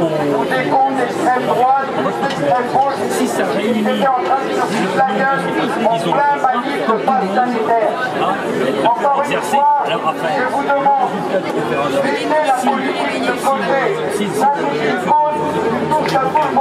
on décompte d'extrême droite, d'extrême gauche, si ça réunit, en train de se la en plein manif de passe sanitaire. Encore une fois, je vous demande, mettez la politique de côté, ça une cause, à tout le